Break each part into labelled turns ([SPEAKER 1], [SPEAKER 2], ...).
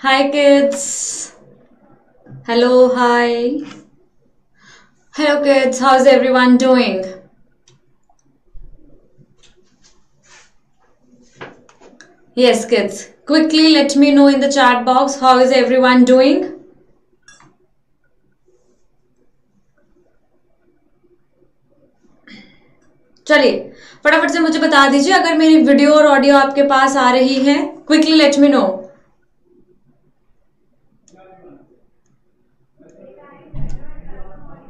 [SPEAKER 1] Hi, kids. Hello, hi. Hello, kids. How's everyone doing? Yes, kids. Quickly let me know in the chat box how is everyone doing? चलिए फटाफट से मुझे बता दीजिए अगर मेरी वीडियो और ऑडियो आपके पास आ रही है quickly let me know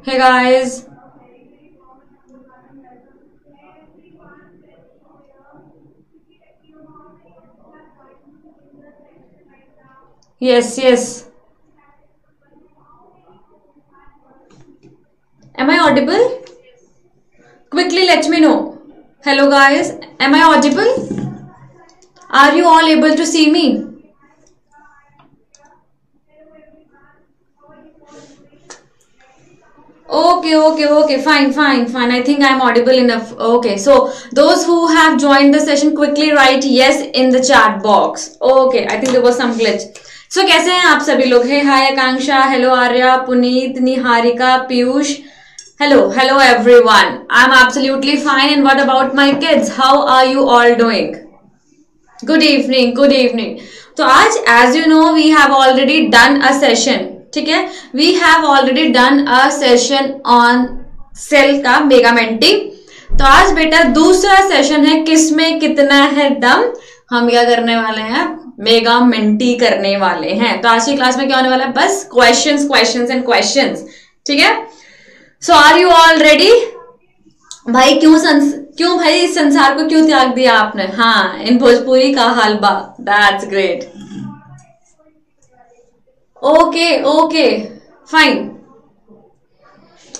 [SPEAKER 1] Hey guys. Yes, yes. Am I audible? Quickly let me know. Hello guys, am I audible? Are you all able to see me? Okay, okay, okay, fine, fine, fine. I think I'm audible enough. Okay, so those who have joined the session quickly write yes in the chat box. Okay, I think there was some glitch. So कैसे हैं आप सभी लोग hey hi Akanksha hello Arya Puneet Niharika Piyush hello hello everyone I am absolutely fine and what about my kids how are you all doing good evening good evening तो आज as you know we have already done a session ठीक है? We have already done a session on cell का मेगामेंटी तो आज बेटा दूसरा session है, किसमें कितना है दम हम क्या करने वाले हैं? मेगा मेंटी करने वाले हैं। तो आज की क्लास में क्या होने वाला है? बस क्वेश्चंस क्वेश्चंस एंड क्वेश्चंस ठीक है? So are you all ready भाई, क्यों संस, क्यों भाई इस संसार को क्यों त्याग दिया आपने? हाँ इन भोजपुरी का हलवा. That's great okay okay fine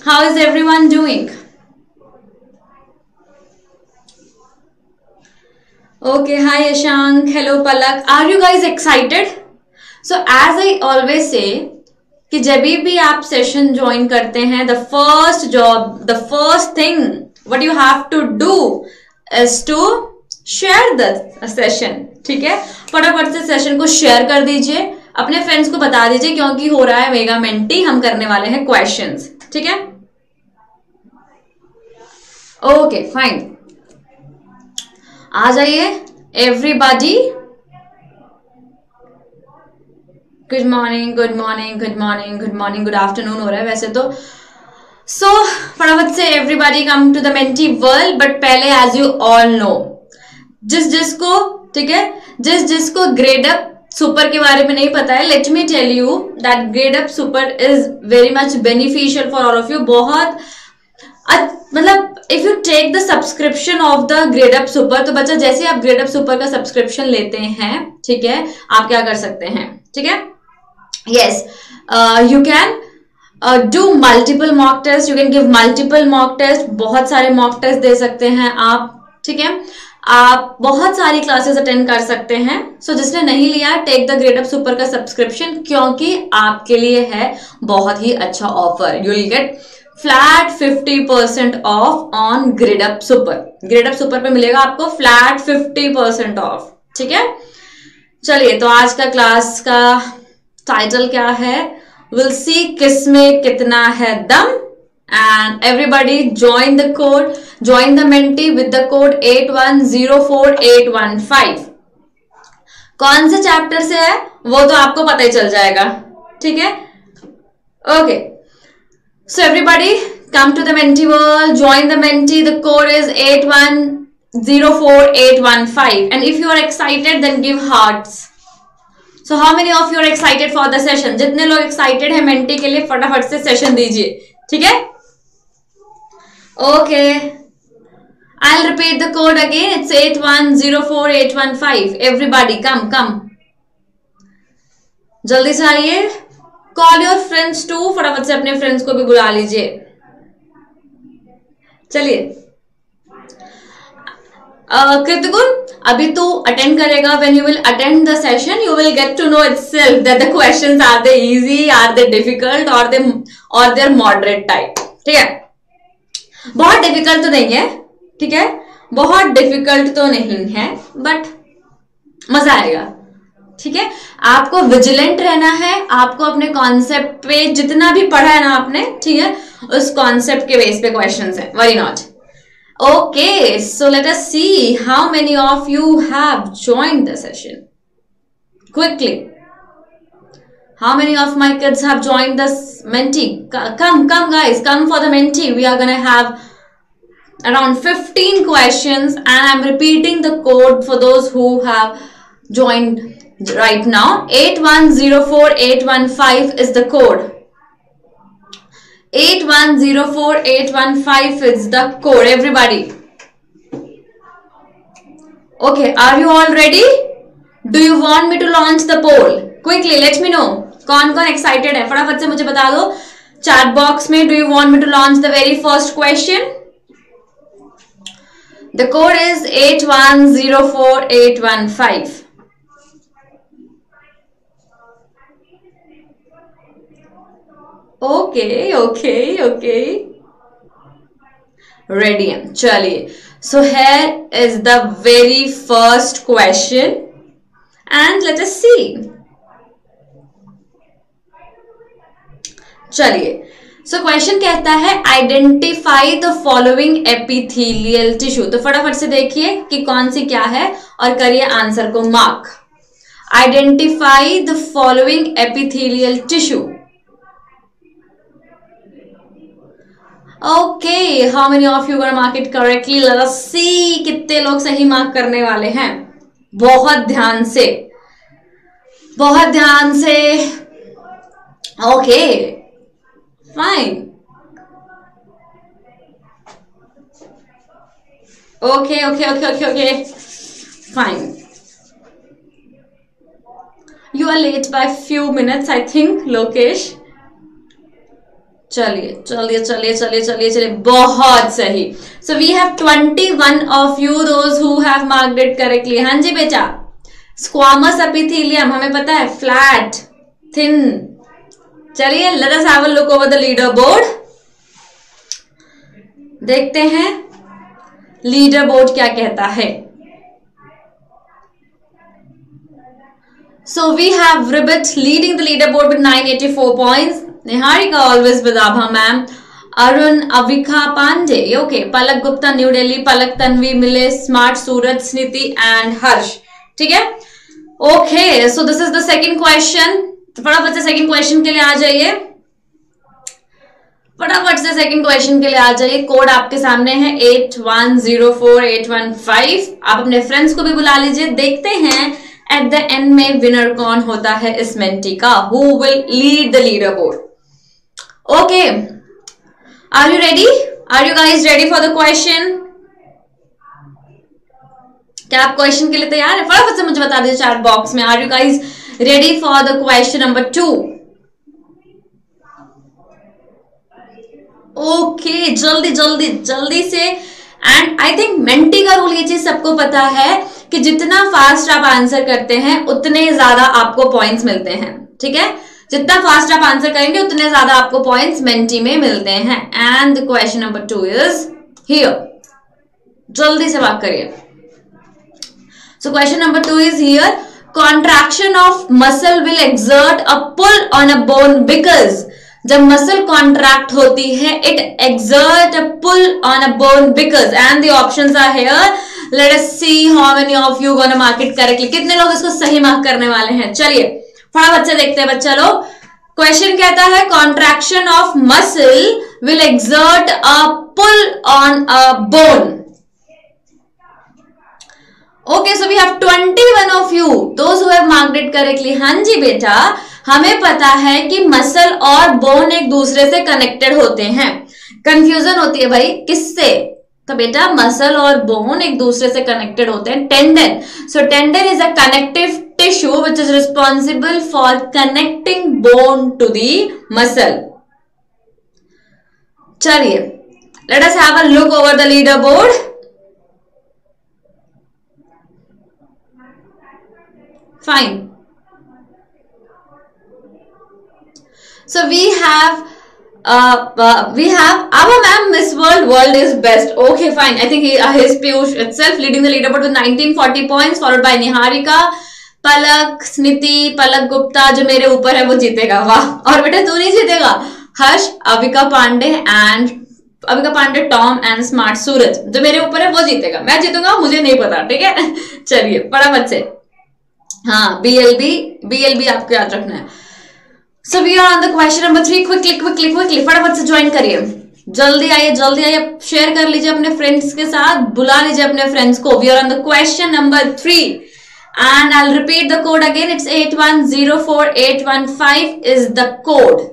[SPEAKER 1] how is every one doing okay hi Yashank hello Palak are you guys excited so as I always say कि जब भी आप सेशन ज्वाइन करते हैं the first job the first thing what you have to do is to share the session ठीक है? फटाफट से सेशन को शेयर कर दीजिए। अपने फ्रेंड्स को बता दीजिए क्योंकि हो रहा है मेगा मेंटी, हम करने वाले हैं क्वेश्चंस ठीक है? ओके फाइन आ जाइए everybody good morning good morning good morning good morning good afternoon हो रहा है वैसे तो. सो फटाफट से everybody come to the Menti world but पहले एज यू ऑल नो जिस जिसको, ठीक है, जिस जिसको ग्रेड अप सुपर के बारे में नहीं पता है. Let me tell you that Gradeup Super is very much beneficial for all of you बहुत मतलब if you take the subscription of the Gradeup Super तो बच्चा, जैसे आप ग्रेड अप सुपर का सब्सक्रिप्शन लेते हैं, ठीक है, आप क्या कर सकते हैं, ठीक है? Yes you can do multiple mock test you can give multiple mock test बहुत सारे मॉक टेस्ट दे सकते हैं आप, ठीक है? आप बहुत सारी क्लासेस अटेंड कर सकते हैं। सो so, जिसने नहीं लिया take the grade up super का सब्सक्रिप्शन क्योंकि आपके लिए है बहुत ही अच्छा offer you will get flat fifty percent off on Gradeup Super Gradeup Super पे मिलेगा आपको फ्लैट फिफ्टी परसेंट ऑफ़ ठीक है? चलिए तो आज का क्लास का टाइटल क्या है? विल सी किसमें कितना है दम। And everybody join the code join the menti with the code 81048115 कौन से चैप्टर से है वो तो आपको पता ही चल जाएगा ठीक है okay so everybody come to the menti world join the menti the code is 81048115 and if you are excited then give hearts so how many of you are excited for the session जितने लोग excited है menti के लिए फटाफट से session दीजिए ठीक है Okay. I'll repeat the code again. It's 8104815. Everybody come, come. जल्दी से आइए कॉल योर फ्रेंड्स टू फटाफट से अपने फ्रेंड्स को भी बुला लीजिए चलिए कृतगुण अभी तू अटेंड करेगा when you will attend the session you will get to know itself that the questions are they easy are they difficult और दे और देर मॉडरेट टाइप ठीक है बहुत डिफ़िकल्ट तो नहीं है, ठीक है? बहुत डिफ़िकल्ट तो नहीं है बट मज़ा आएगा, ठीक है? आपको विजिलेंट रहना है, आपको अपने कॉन्सेप्ट पे जितना भी पढ़ा है ना आपने, ठीक है? उस कॉन्सेप्ट के बेस पे क्वेश्चन है worry not okay so let us see how many of you have join the session quickly How many of my kids have joined this mentee? Come, come guys, come for the mentee. We are going to have around 15 questions and I'm repeating the code for those who have joined right now. 8104815 is the code. 8104815 is the code. Everybody. Okay, are you all ready? Do you want me to launch the poll? Quickly let me know कौन कौन excited है? फटाफट से मुझे बता दो। Chat box में do you want me to launch the very first question the code is eight one zero four eight one five okay okay okay ready चलिए। So here is the very first question and let us see चलिए। So question कहता है identify the following epithelial tissue तो फटाफट से देखिए कि कौन सी क्या है और करिए आंसर को mark identify the following epithelial tissue okay how many of you mark it correctly see कितने लोग सही मार्क करने वाले हैं। बहुत ध्यान से। बहुत ध्यान से। Okay okay. Fine. Okay, okay, okay, okay, okay. Fine. You are late by few minutes, I think, Lokesh. चलिए चलिए चलिए चलिए चलिए चलिए बहुत सही so we have twenty one of you those who have correctly हाँ जी बेटा स्क्वामस एपिथेलियम हमें पता है फ्लैट थिन चलिए let us have a look over the leaderboard देखते हैं लीडर बोर्ड क्या कहता है। So we have रिबिट leading the leaderboard with 984 points Niharika always with Abha ma'am Arun Avika Pandey okay Palak Gupta New Delhi Palak Tanvi मिले smart Suraj Sniti and Harsh ठीक है? Okay so this is the second question तो फटाफट से second question के लिए आ जाइए। फटाफट से सेकंड क्वेश्चन के लिए आ जाइए। कोड आपके सामने है eight one zero four eight one five आप अपने फ्रेंड्स को भी बुला लीजिए। देखते हैं एट द एंड में विनर कौन होता है इस मेंटी का। Who will lead the leaderboard okay are you ready are you guys ready for the question क्या आप क्वेश्चन के लिए तैयार है? फटाफट से मुझे बता दीजिए चैट बॉक्स में। Are you guys ready for the question number two? Okay okay, जल्दी जल्दी जल्दी से। एंड आई थिंक मेंटी का रूल ये चीज़ सबको पता है कि जितना फास्ट आप आंसर करते हैं उतने ज़्यादा आपको पॉइंट्स मिलते हैं। ठीक है? जितना फास्ट आप आंसर करेंगे उतने ज़्यादा आपको पॉइंट्स मेंटी में मिलते हैं। And question number two is here जल्दी से बात करिए। So question number two is here contraction of muscle will exert a pull on a bone because जब मसल कॉन्ट्रैक्ट होती है it exert a pull on a bone because and the options are here let us see how many of you gonna mark it correctly कितने लोग इसको सही mark करने वाले हैं? चलिए फटाफट से देखते हैं, बच्चा लोग। क्वेश्चन कहता है contraction of muscle will exert a pull on a bone okay so we have twenty one of you those who correctly हाँ जी बेटा, हमें पता है कि मसल और बोन एक दूसरे से कनेक्टेड होते हैं। कंफ्यूजन होती है भाई, किससे? तो बेटा मसल और बोन एक दूसरे से कनेक्टेड होते हैं। Tendon so tendon is a connective tissue which is responsible for connecting bone to the muscle चलिए let us have a look over the leaderboard Fine. So we have uh, uh, we have our ma'am Miss World World is best. Okay, fine. I think he, uh, his Piyush itself leading the leaderboard with 1940 points, followed by Niharika, Palak Smiti Palak Gupta जो मेरे ऊपर है वो जीतेगा वाह और बेटा तू नहीं जीतेगा Harsh Avika Pandey and Avika Pandey Tom and smart Suraj जो मेरे ऊपर है वो जीतेगा मैं जीतूँगा मुझे नहीं पता ठीक है चलिए फटाफट से हाँ बीएलबी बीएलबी आपको याद रखना है so we are on the question number three quickly quickly quickly फटाफट से ज्वाइन करिए जल्दी आइए जल्दी आइए शेयर कर लीजिए अपने फ्रेंड्स के साथ, बुला लीजिए अपने फ्रेंड्स को we are on the question number three and I'll repeat the code again. It's 8104815 is the code.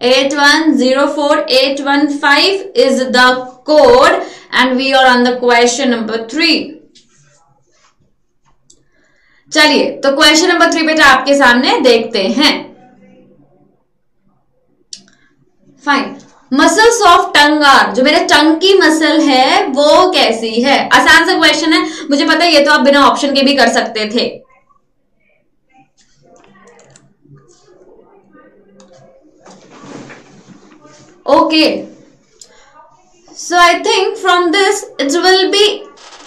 [SPEAKER 1] 8104815 is the code and we are on the question number 3. चलिए तो क्वेश्चन नंबर थ्री बेटा आपके सामने देखते हैं। Fine muscles of tongue are जो मेरे tongue की मसल है, वो कैसी है? आसान सा क्वेश्चन है। मुझे पता है, ये तो आप बिना ऑप्शन के भी कर सकते थे। Okay so I think from this it will be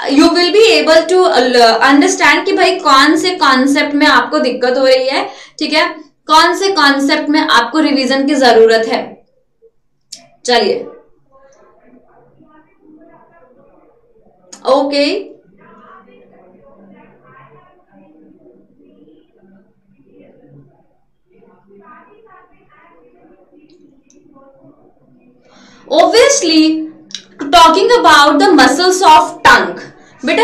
[SPEAKER 1] you will be able to understand कि भाई कौन से कॉन्सेप्ट में आपको दिक्कत हो रही है, ठीक है? कौन से कॉन्सेप्ट में आपको रिवीजन की ज़रूरत है? चलिए। ओके obviously, talking about the muscles of tongue. बेटा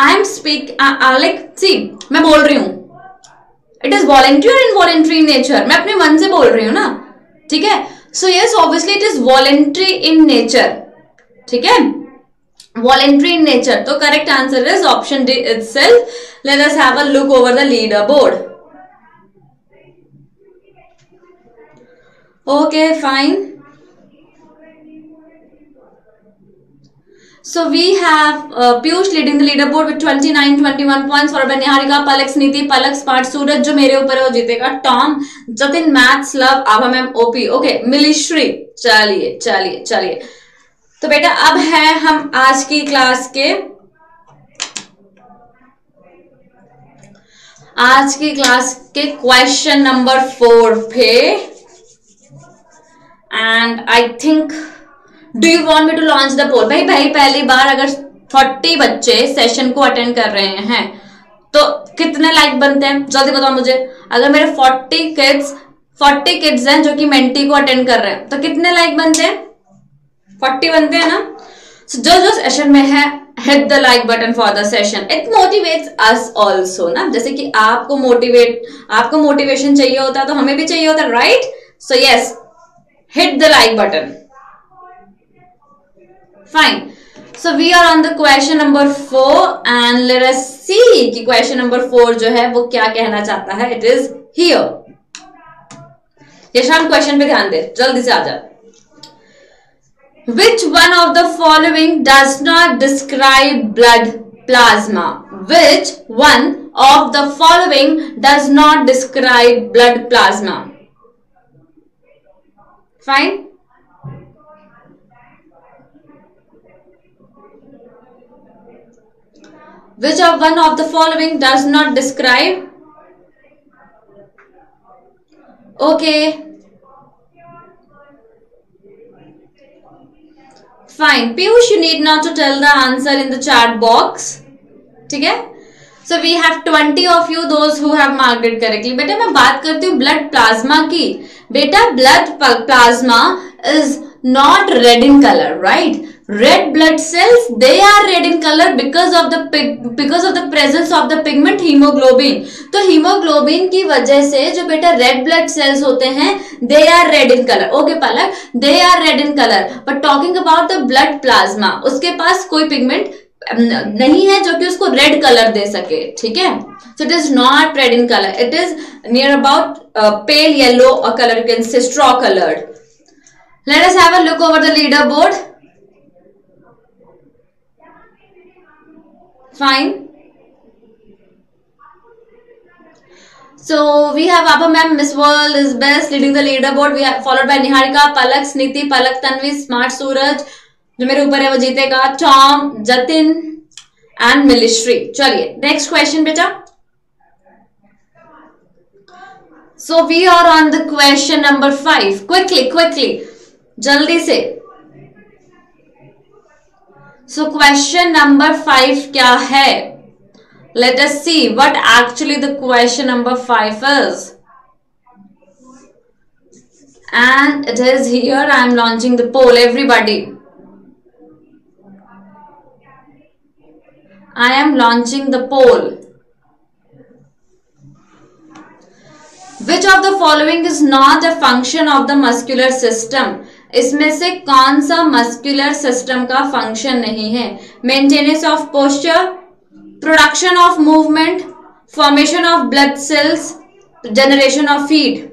[SPEAKER 1] I am speak like see मैं बोल रही हूँ। इट इज़ वॉलेंट्री और इनवॉलेंट्री नेचर मैं अपने मन से बोल रही हूँ ना? ठीक है? So yes obviously it is voluntary in nature ठीक है? वॉलेंट्री इन नेचर तो correct answer is option D itself let us have a look over the leaderboard okay fine So we have uh, Piyush leading the leaderboard with 29, 21 points by Niharika, Palak, Sniti, Palak, Smart, Suraj जो मेरे ऊपर है वो जीतेगा Tom Jatin maths love Abha ma'am OP okay Milishri चलिए चलिए चलिए तो बेटा अब है हम आज की क्लास के आज की क्लास के क्वेश्चन नंबर फोर पे and I think do you want me to launch the poll भाई भाई पहली बार अगर फोर्टी बच्चे सेशन को अटेंड कर रहे हैं तो कितने लाइक बनते हैं? जल्दी बताओ मुझे। अगर मेरे फोर्टी किड्स फोर्टी किड्स हैं जो कि मेंटी को अटेंड कर रहे हैं तो कितने लाइक बनते हैं? फोर्टी बनते हैं ना? So, जो जो सेशन में है hit the like button for the session it motivates us also ना? जैसे कि आपको मोटिवेट आपको मोटिवेशन चाहिए होता है तो हमें भी चाहिए होता है right so yes hit the like button fine so we are on the question number four and let us see कि question number four जो है वो क्या कहना चाहता है it is here Yashan question पे ध्यान दे जल्दी से आ जा which one of the following does not describe blood plasma which one of the following does not describe blood plasma fine Which of one of the following does not describe? Okay. Fine. Piyush, you need not to tell the answer in the chat box. ठीक है so we have twenty of you those who have marked it correctly बेटा मैं बात करती हूँ blood plasma की बेटा blood plasma is not red in colour right Red blood cells they are red in color because of the because of the presence of the pigment hemoglobin तो hemoglobin की वजह से जो बेटा red blood cells होते हैं they are red in color okay, Palak they are red in color but talking about the blood plasma उसके पास कोई pigment नहीं है जो कि उसको रेड कलर दे सके ठीक है so it is not red in color it is near about uh, pale yellow or color you can say straw colored let us have a look over the leaderboard Fine. So we have Abba ma'am, Miss World is best leading the leaderboard. We have followed by Niharika, Palak, Sniti, Palak, Tanvi, Smart Suraj. जो मेरे ऊपर है वो जीतेगा Tom Jatin and मिलिट्री चलिए next question बेटा so we are on the question number five quickly quickly जल्दी से सो क्वेश्चन नंबर फाइव क्या है let us see what actually the question number five is and it is here I am launching the poll everybody I am launching the poll which of the following is not a function of the muscular system इसमें से कौन सा muscular system का function नहीं है? Maintenance of posture production of movement formation of blood cells generation of feed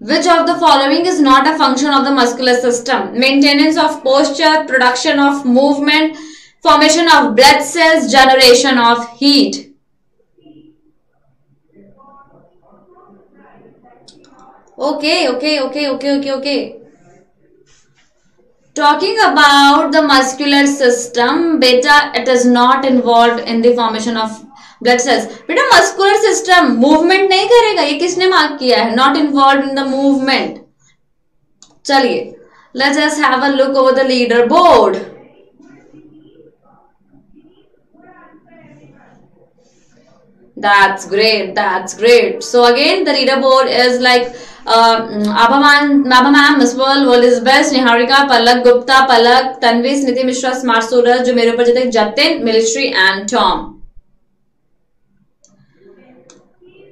[SPEAKER 1] which of the following is not a function of the muscular system maintenance of posture production of movement formation of blood cells generation of heat Okay, okay, okay, okay, okay, okay. Talking about the muscular system, beta, it is not involved in the formation of blood cells बेटा muscular system movement नहीं करेगा ये किसने mark किया है not involved in the movement चलिए let's just have a look over the leader board That's great. That's great. So again, the leaderboard is like Harika Palak, Gupta, Palak Tanvi Smriti Mishra, smart Suraj, जो मेरे ऊपर जीते Jatin, military and Tom.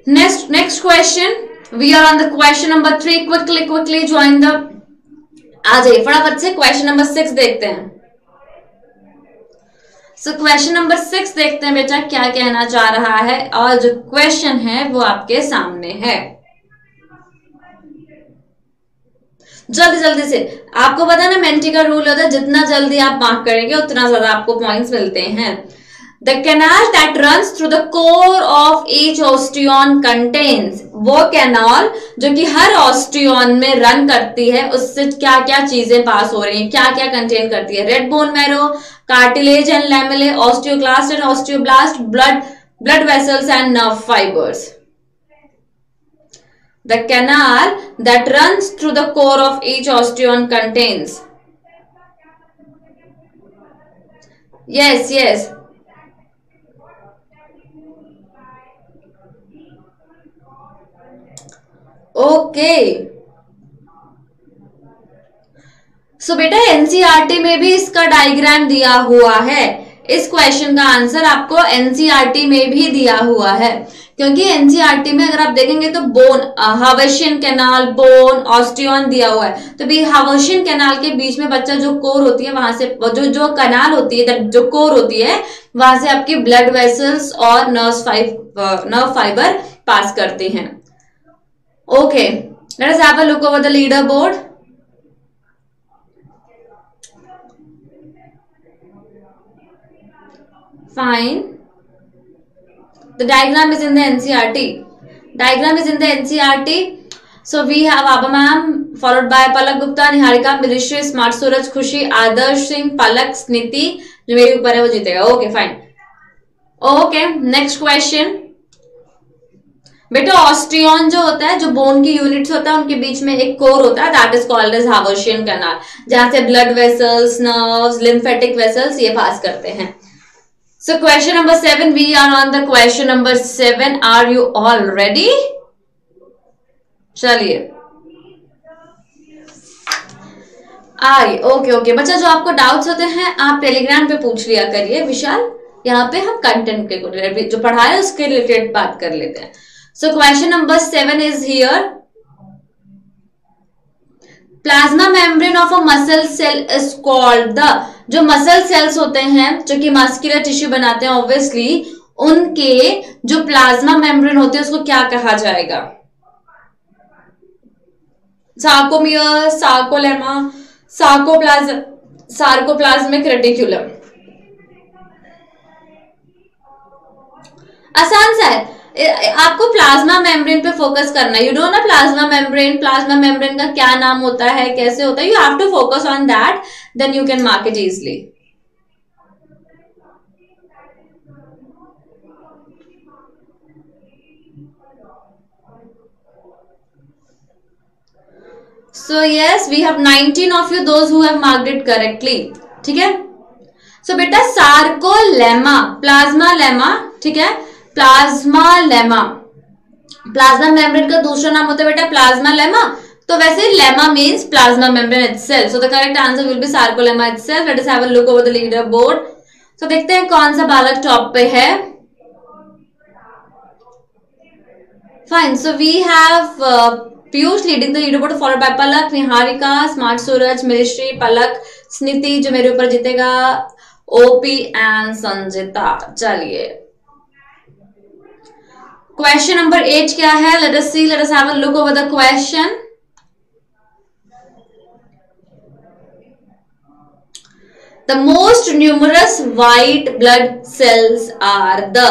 [SPEAKER 1] Next next question we are on the question number three quickly quickly join the आ जाइए फटाफट से question number six देखते हैं। So question number six देखते हैं, बेटा, क्या कहना चाह रहा है? और जो क्वेश्चन है, वो आपके सामने है। जल्दी जल्दी से। आपको पता ना मेंटी का रूल होता है, जितना जल्दी आप मार्क करेंगे, उतना ज़्यादा आपको पॉइंट्स मिलते हैं। The canal that run through the core of each osteon contains, वो कैनाल जो कि हर ऑस्टियोन में रन करती है, उससे क्या क्या चीज़ें पास हो रही हैं क्या क्या कंटेन करती है। Red bone marrow cartilage and lamellae osteoclast and osteoblast blood blood vessels and nerve fibers. The canal that runs through the core of each osteon contains. Yes, yes. Okay so बेटा NCERT में भी इसका diagram दिया हुआ है इस question का answer आपको एनसीआरटी में भी दिया हुआ है क्योंकि एनसीआरटी में अगर आप देखेंगे तो bone haversian canal bone osteon दिया हुआ है तो भी हावर्शियन कैनाल के बीच में बच्चा जो कोर होती है वहाँ से जो जो कैनाल होती है जो कोर होती है वहाँ से आपके ब्लड वेसल्स और nerve five nerve fiber pass करते हैं Okay, let us have a look over the leaderboard. Fine. The diagram is in the NCRT. Diagram is in the NCRT. So we have Abba ma'am followed by Palak Gupta, Niharika, Mirishri, Smart Suraj, Khushi, Adarsh Singh, Palak, Sniti. जो मेरे ऊपर है वो जीतेगा okay fine okay next question बेटा osteon जो होता है जो बोन की यूनिट्स होता है उनके बीच में एक कोर होता है that is called as haversian canal जहाँ से blood vessels nerves lymphatic vessels ये पास करते हैं so question number seven we are on the question number seven are you all ready चलिए। आई ओके ओके बच्चा, जो आपको डाउट्स होते हैं, आप टेलीग्राम पे पूछ लिया करिए, विशाल। यहाँ पे हम कंटेंट के जो पढ़ा है उसके रिलेटेड बात कर लेते हैं। So, question number 7 is here. Plasma membrane of a muscle cell is called the, जो मसल सेल्स होते हैं, जो कि मस्कुलर टिश्यू बनाते हैं ऑब्वियसली उनके जो प्लाज्मा मेम्ब्रेन होते हैं, उसको क्या कहा जाएगा? Sarcomere sarcolemma sarcoplasm sarcoplasmic reticulum आसान सा है आपको प्लाज्मा मेम्ब्रेन पे फोकस करना you don't know plasma membrane plasma membrane का क्या नाम होता है, कैसे होता है? You have to focus on that then you can mark it easily so, yes, we have 19 of you, those who have marked it correctly. ठीक है? सो बेटा सार्कोलेमा प्लाज्मा लेमा ठीक है? Plasma lemma. प्लाज्मा मेम्ब्रेन का दूसरा नाम होता है बेटा प्लाज्मा लेमा। तो वैसे lemma means plasma membrane itself so the correct answer will be sarcolemma itself let us have a look over the leader board so देखते हैं कौन सा बालक टॉप पे है। Fine so we have Piyush leading the leader board followed by Palak Niharika smart Suraj Mishri Palak Sniti जो मेरे ऊपर जीतेगा ओपी एंड संजिता चलिए। क्वेश्चन नंबर एट क्या है? Let us see let us have a look over the question the most numerous white blood cells are the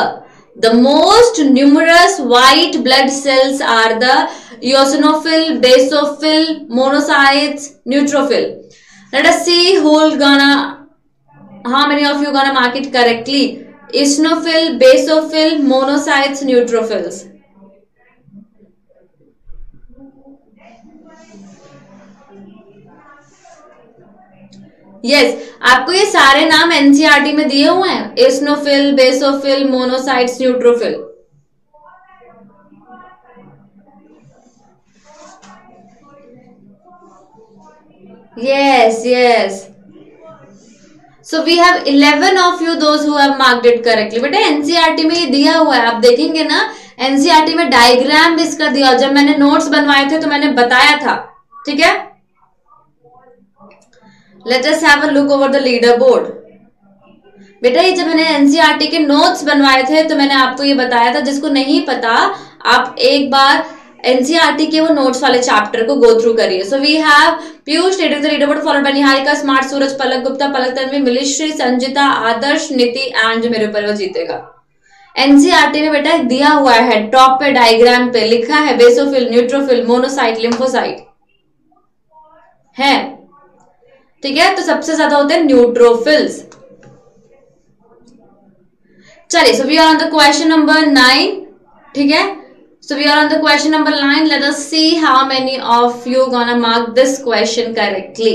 [SPEAKER 1] the most numerous white blood cells are the eosinophil basophil monocytes neutrophil let us see who'll gonna how many of you gonna mark it correctly eosinophil basophil monocytes neutrophils yes आपको ये सारे नाम NCERT में दिए हुए हैं? Eosinophil basophil monocytes neutrophil yes yes we have 11 of you, those who have marked it correctly. बेटा NCERT में ये दिया हुआ है। आप देखेंगे ना एनसीआरटी में डायग्राम भी इसका दिया जब मैंने नोट्स बनवाए थे तो मैंने बताया था। ठीक है? Let us have a look over the leader board बेटा, ये जब मैंने एनसीआरटी के नोट्स बनवाए थे तो मैंने आपको ये बताया था, जिसको नहीं पता, आप एक बार एनसीआरटी के वो नोट्स वाले चैप्टर को गो थ्रू करिए so we have Piyush leading the leader board followed by Niharika smart Suraj Palak Gupta Palak Tanvi Milishri Sanjita Adarsh Niti and जो मेरे ऊपर वो जीतेगा। एनसीआरटी में बेटा दिया हुआ है टॉप पे डायग्राम पे, लिखा है बेसोफिल न्यूट्रोफिल मोनोसाइट लिम्फोसाइट है। ठीक है? तो सबसे ज़्यादा होते हैं न्यूट्रोफिल्स चलिए so we are on the question number nine ठीक है? So we are on the question number nine let us see how many of you gonna mark this question correctly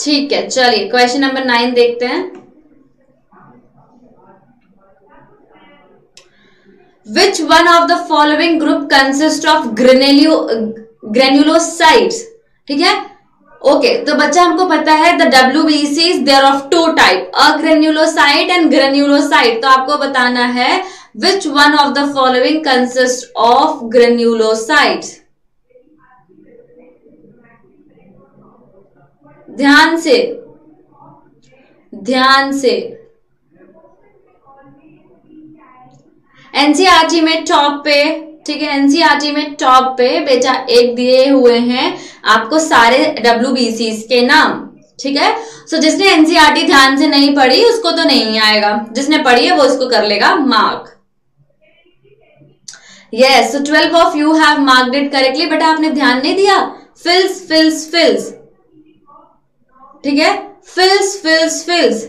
[SPEAKER 1] ठीक है, चलिए क्वेश्चन नंबर नाइन देखते हैं. Which one of the following group consist of granulo granulocytes ठीक है? Okay तो बच्चा, हमको पता है the W B C there of two type agranulocyte and granulocyte तो आपको बताना है which one of the following consist of granulocyte ध्यान से ध्यान से। एनसीआरटी में टॉप पे ठीक है एनसीआरटी में टॉप पे बेटा एक दिए हुए हैं आपको सारे डब्ल्यू के नाम ठीक है? सो so, जिसने एनसीआरटी ध्यान से नहीं पढ़ी उसको तो नहीं आएगा। जिसने पढ़ी है वो उसको कर लेगा mark yes so twelve of you have marked it correctly बेटा आपने ध्यान नहीं दिया? फिल्स फिल्स फिल्स ठीक है? Phils phils phils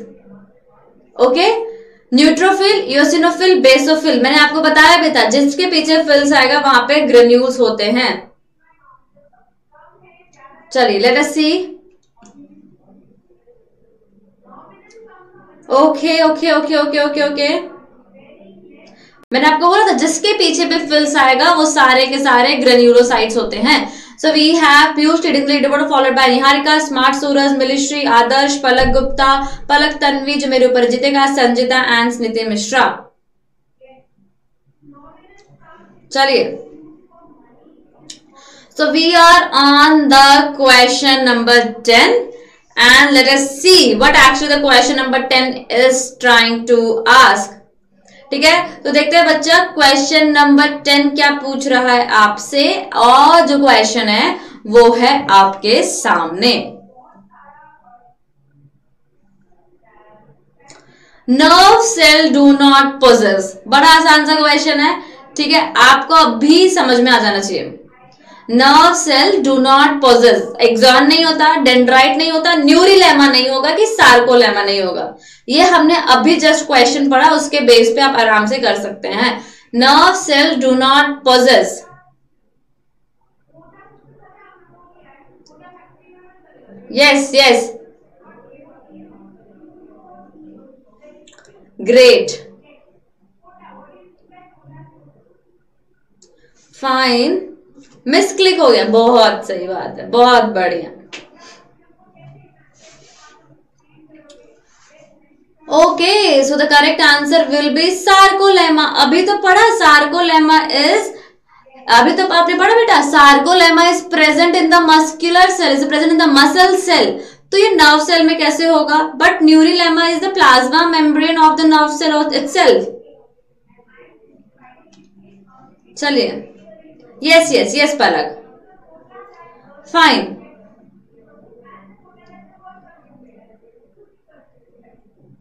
[SPEAKER 1] okay neutrophil eosinophil basophil मैंने आपको बताया भी था, जिसके पीछे फिल्स आएगा, वहाँ पे ग्रेन्यूल्स होते हैं। चलिए let us see okay okay okay okay okay okay मैंने आपको बोला था, जिसके पीछे पे फिल्स आएगा, वो सारे के सारे ग्रेन्यूलोसाइट्स होते हैं। So we have Piyush leading the leaderboard followed by Niharika, Smart Suraj, Milishri, Adarsh, Palak Gupta, Palak Tanvi ऊपर जीतेगा संजिता एंड स्निति मिश्रा चलिए So we are on the question number 10 and let us see what actually the question number 10 is trying to ask. ठीक है? तो देखते हैं बच्चा question number ten क्या पूछ रहा है आपसे? और जो क्वेश्चन है, वो है आपके सामने। Nerve cell do not possess बड़ा आसान सा क्वेश्चन है, ठीक है? आपको अभी समझ में आ जाना चाहिए। Nerve cell do not possess axon नहीं होता डेंड्राइट नहीं होता न्यूरिलेमा नहीं होगा कि सार्कोलेमा नहीं होगा। ये हमने अभी जस्ट क्वेश्चन पढ़ा, उसके बेस पे आप आराम से कर सकते हैं। Nerve cell do not possess yes yes great fine misclick हो गया। बहुत सही बात है। बहुत बढ़िया। Okay so the correct answer will be sarcolemma अभी तो पढ़ा सार्कोलेमा इज़ अभी तो आपने पढ़ा बेटा? Sarcolemma is present in the muscular cell is present in the muscle cell तो ये नर्व सेल में कैसे होगा? But neurilemma is the plasma membrane of the nerve cell itself चलिए। Yes yes, yes Palak Fine.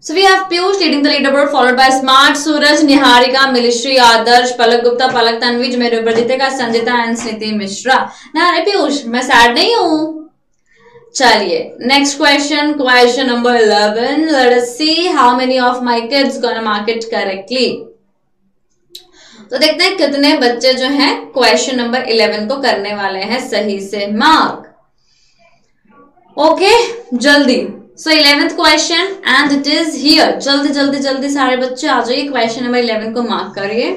[SPEAKER 1] So we have Piyush leading the leaderboard followed by Smart, Suraj, Niharika, Milishri, Adarsh, Palak Gupta, Palak Tanvij, मेरे ऊपर जीतेगा Sanjita and Sniti Mishra ना अरे पीयूष मैं sad नहीं हूँ चलिए next question question number eleven let us see how many of my kids gonna mark it correctly तो देखते हैं कितने बच्चे जो हैं क्वेश्चन नंबर इलेवन को करने वाले हैं सही से मार्क ओके जल्दी. So eleventh question and it is here जल्दी जल्दी जल्दी सारे बच्चे आ जाइए। क्वेश्चन नंबर इलेवन को मार्क करिए।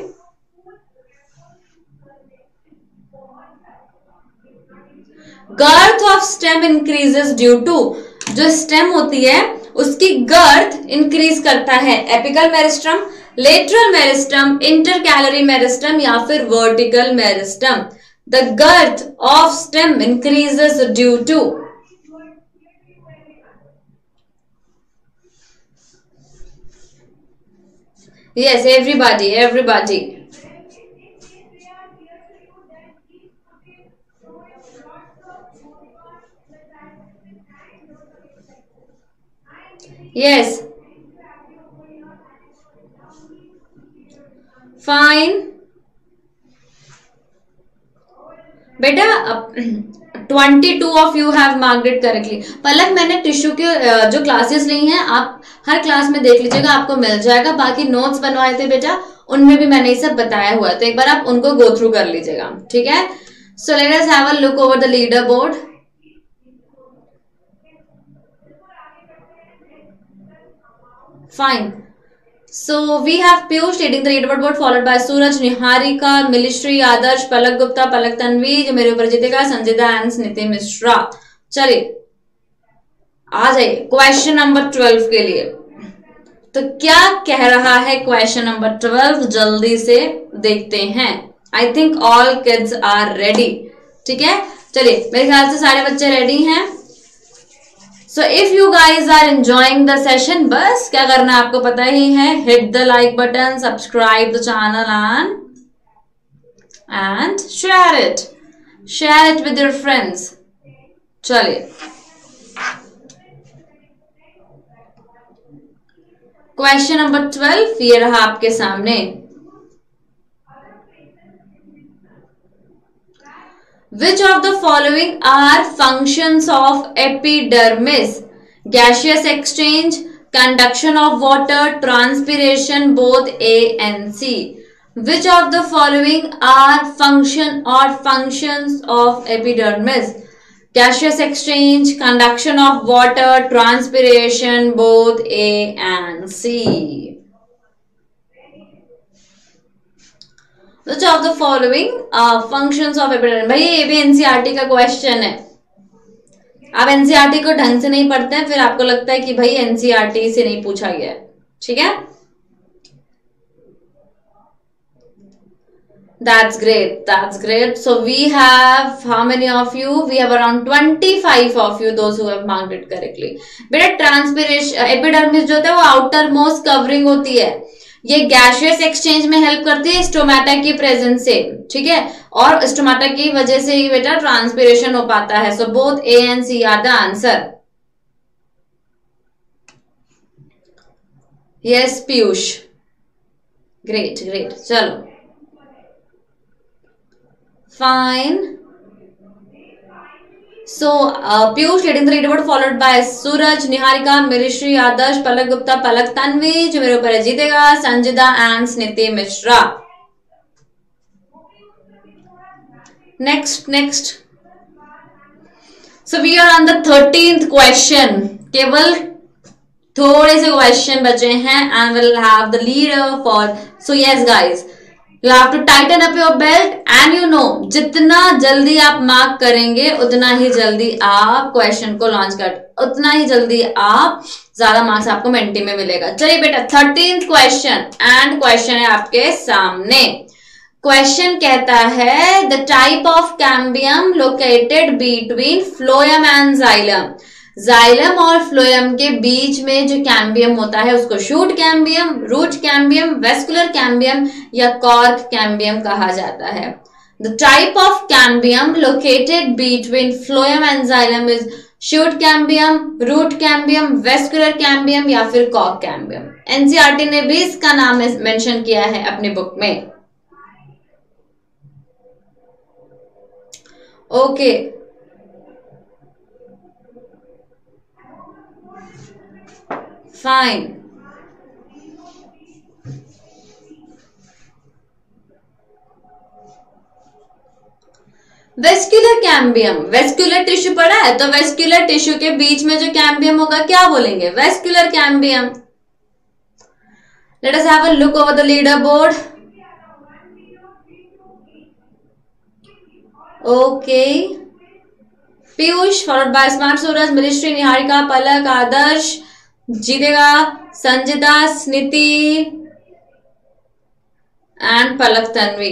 [SPEAKER 1] Girth of stem increases due to जो स्टेम होती है, उसकी गर्थ इंक्रीज करता है। Apical meristem lateral meristem intercalary meristem या फिर vertical meristem the girth of stem increases due to yes everybody everybody yes fine बेटा twenty two of you have marked correctly Palak, मैंने tissue के जो classes ली हैं, आप हर क्लास में देख लीजिएगा, आपको मिल जाएगा। बाकी नोट्स बनवाए थे बेटा, उनमें भी मैंने ये सब बताया हुआ है। तो एक बार आप उनको गो थ्रू कर लीजिएगा, ठीक है? So let us have a look over the leader board fine So we have Piyush leading the leaderboard board followed by Suraj, Niharika, Milishri, Adarsh, Palak Gupta, Palak Tanvi जो मेरे ऊपर जीतेगा Sanjita and Sniti Mishra चलिए आ जाइए क्वेश्चन नंबर ट्वेल्व के लिए। तो क्या कह रहा है क्वेश्चन नंबर ट्वेल्व जल्दी से देखते हैं। I think all kids are ready ठीक है? चलिए मेरे ख्याल से सारे बच्चे रेडी हैं। So if you guys are enjoying the session बस, क्या करना है आपको पता ही है? Hit the like button subscribe the channel and and share it share it with your friends चलिए। क्वेश्चन नंबर ट्वेल्व ये रहा आपके सामने। Which of the following are functions of epidermis? Gaseous exchange, conduction of water, transpiration, both A and C. Which of the following are function or functions of epidermis? Gaseous exchange, conduction of water, transpiration, both A and C. Which of the following functions of epidemic भाई ये भी NCERT का question है आप NCERT को ढंग से नहीं पढ़ते हैं फिर आपको लगता है कि भाई एनसीआरटी से नहीं पूछा गया ठीक है That's great. That's great. So we have how many of you? We have around 25 of you, those who have marked it correctly. बेटा ट्रांसपिरेशन एपिडर्मिस जो होता है वो आउटर मोस्ट कवरिंग होती है ये गैशियस एक्सचेंज में हेल्प करती है स्टोमेटा की प्रेजेंस से, ठीक है? और स्टोमेटा की वजह से ही बेटा ट्रांसपिरेशन हो पाता है। So both A and C are the answer yes Piyush great great चलो। Fine so Piyush leading the read followed by Suraj Niharika Mirishri Adarsh Palak Gupta Palak Tanvi जो मेरे ऊपर जीतेगा Sanjida and Sniti Mishra next next so we are on the thirteenth question केवल थोड़े से question बचे हैं and will have the leader for so yes guys you have to tighten up your belt and you know जितना जल्दी आप mark करेंगे, उतना ही जल्दी आप क्वेश्चन को लॉन्च कर, उतना ही जल्दी आप ज़्यादा मार्क्स आपको मेंटी में मिलेगा। चलिए बेटा थर्टींथ क्वेश्चन एंड क्वेश्चन है आपके सामने। क्वेश्चन कहता है the type of cambium located between phloem and xylem xylem और फ्लोयम के बीच में जो कैम्बियम होता है, उसको shoot cambium, root cambium, vascular cambium या कॉर्क कैम्बियम कहा जाता है the type of cambium located between phloem and xylem is shoot cambium root cambium vascular cambium या फिर कॉक कैम्बियम एनसीआरटी ने भी इसका नाम मेंशन किया है अपनी बुक में okay okay. Fine. Vascular cambium vascular tissue पड़ा है तो वेस्क्यूलर टिश्यू के बीच में जो कैम्बियम होगा, क्या बोलेंगे? Vascular cambium let us have a look over the leader board okay Piyush followed by smart Suraj ministry Niharika Palak Adarsh जीतेगा Sanjita Sniti and Palak Tanvi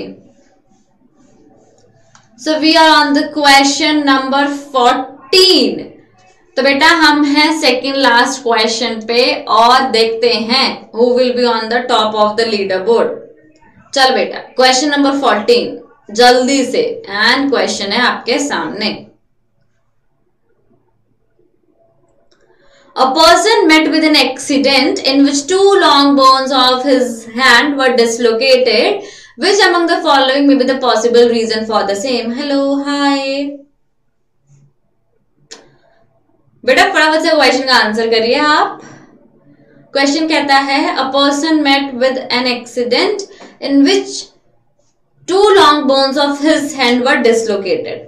[SPEAKER 1] so we are on the question number fourteen तो बेटा, हम हैं second last question पे और देखते हैं who will be on the top of the leader board चल बेटा क्वेश्चन नंबर फोर्टीन जल्दी से एंड क्वेश्चन है आपके सामने. A person met with an accident in which two long bones of his hand were dislocated. Which among the following may be the possible reason for the same? Hello, hi. बेटा फटाफट से question का answer करिए आप question कहता है a person met with an accident in which two long bones of his hand were dislocated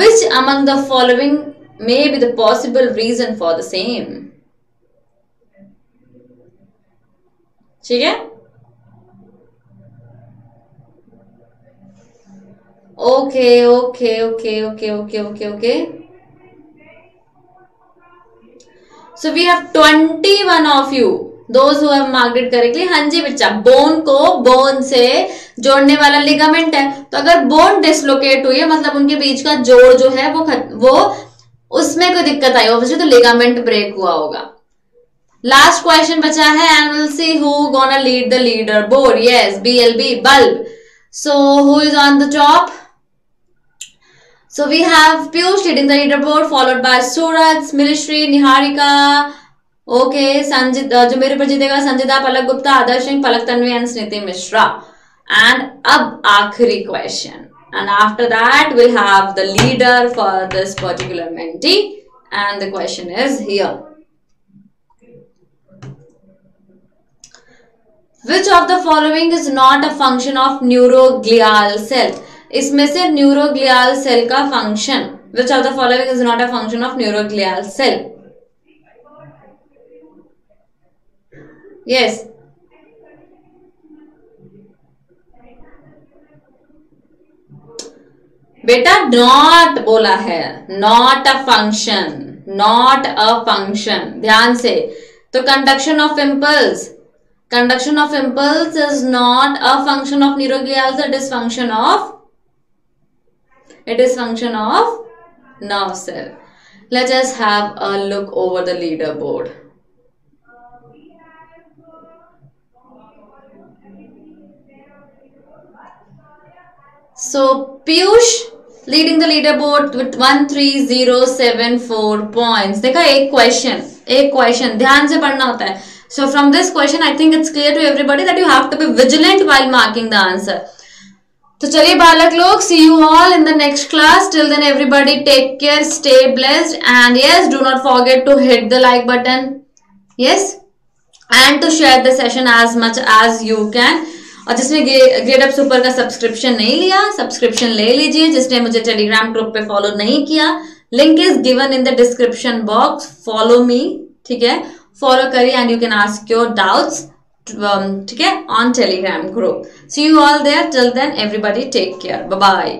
[SPEAKER 1] which among the following may be the possible reason for the same. ठीक है? Okay okay okay okay okay okay okay so we have twenty one of you those who have marked it हाँ जी बच्चा bone को bone से जोड़ने वाला ligament है। तो अगर बोन डिसलोकेट हुई है मतलब उनके बीच का जोड़ जो है, वो वो उसमें कोई दिक्कत आई ऑब्वियसली तो लिगामेंट ब्रेक हुआ होगा। लास्ट क्वेश्चन बचा है and see who gonna lead the leader board yes BLB bulb so who is on the top so we have Piyush leading the leaderboard, followed by Suraj, Milishri, Niharika, okay Sanjit जो मेरे पर जीतेगा Sanjita Palak Gupta Adarsh Singh Palak Tanvi and Sniti Mishra and अब आखिरी question and after that we'll have the leader for this particular mentee and the question is here which of the following is not a function of neuroglial cell इसमें से neuroglial cell का function which of the following is not a function of neuroglial cell yes बेटा not बोला है। Not a function not a function ध्यान से। तो conduction of impulse conduction of impulse is not a function of neuroglials it is function of it is function of nerve cell. Let us have a look over the leaderboard. So, piyush one three zero seven four point देखा, एक question एक question ध्यान से पढ़ना होता है. So from this question I think it's clear to everybody that you have to be vigilant while marking the answer तो चलिए, बालक लोग see you all in the next class till then everybody take care stay blessed and yes do not forget to hit the like button yes and to share the session as much as you can और जिसने grade up super का subscription नहीं लिया subscription ले लीजिए, जिसने मुझे Telegram group पे फॉलो नहीं किया link is given in the description box follow me ठीक है? फॉलो करिए and you can ask your doubts ठीक है? On Telegram group see you all there till then everybody take care bye